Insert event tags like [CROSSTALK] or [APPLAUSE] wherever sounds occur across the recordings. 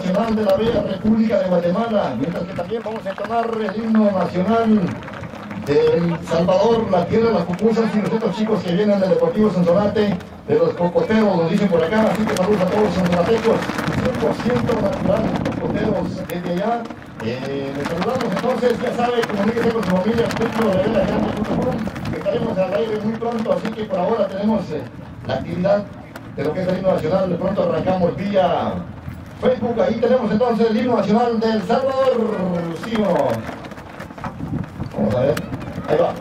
nacional de la Bella República de Guatemala, mientras que también vamos a entonar el himno nacional de Salvador, la tierra de las pupusas y los otros chicos que vienen del Deportivo Sonsonate, de los cocoteros, nos dicen por acá, así que saludos a todos los sonsonatecos, 100% natural, cocoteros desde allá. Eh, les saludamos entonces, ya sabe, comuníquese con su familia, que estaremos al aire muy pronto, así que por ahora tenemos eh, la actividad de lo que es el himno nacional, de pronto arrancamos vía Facebook, ahí tenemos entonces el himno nacional del Salvador, sí o no. Vamos a ver, ahí va.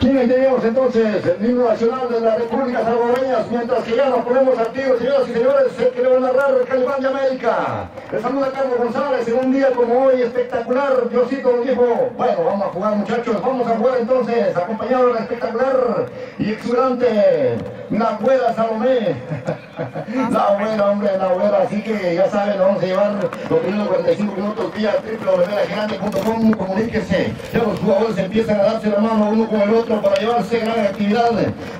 ¿Quiénes teníamos entonces? El himno nacional de la República Salvadoreña, mientras que ya nos ponemos activos, señoras y señores, el que narrar el de América. Les saluda Carlos González en un día como hoy espectacular. Diosito nos dijo, bueno, vamos a jugar muchachos, vamos a jugar entonces, acompañado de la espectacular y exuberante Nahuela Salomé. [LAUGHS] la buena, hombre, la buena, así que ya saben, vamos a llevar los primeros 45 minutos vía www.gigante.com, comuníquense. Ya los jugadores empiezan a darse la mano uno con el otro para llevarse gran actividad.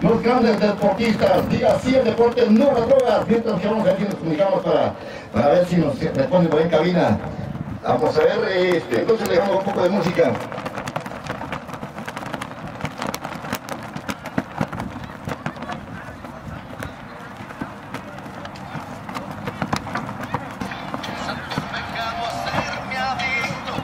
Los grandes deportistas, diga sí el deporte, no las drogas. Mientras que vamos a nos comunicamos para, para ver si nos responden por ahí en cabina. Vamos a ver, este, entonces le dejamos un poco de música. A ser mi adicto.